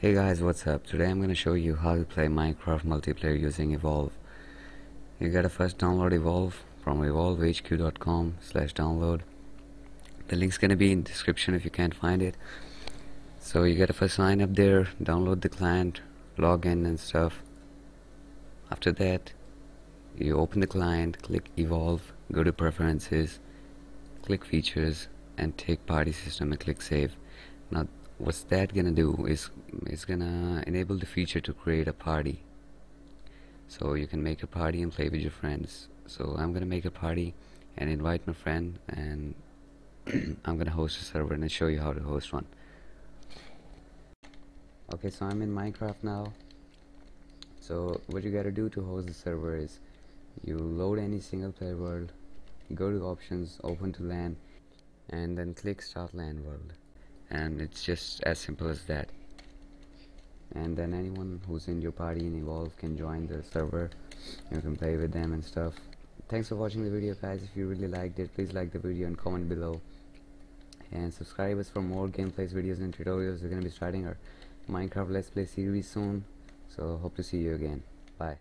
Hey guys, what's up? Today I'm gonna show you how to play Minecraft multiplayer using Evolve. You gotta first download Evolve from evolvehq.com slash download. The link's gonna be in the description if you can't find it. So you gotta first sign up there, download the client, log in and stuff. After that, you open the client, click Evolve, go to Preferences, click Features, and take Party System and click Save. Now what's that gonna do is it's gonna enable the feature to create a party. So you can make a party and play with your friends. So I'm gonna make a party and invite my friend and I'm gonna host a server and I'll show you how to host one. Okay so I'm in Minecraft now. So what you gotta do to host the server is you load any single player world go to options open to LAN and then click start LAN world and it's just as simple as that. And then anyone who's in your party in Evolve can join the server. You can play with them and stuff. Thanks for watching the video guys. If you really liked it please like the video and comment below. And subscribe us for more gameplays videos and tutorials. We're gonna be starting our Minecraft Let's Play series soon. So hope to see you again. Bye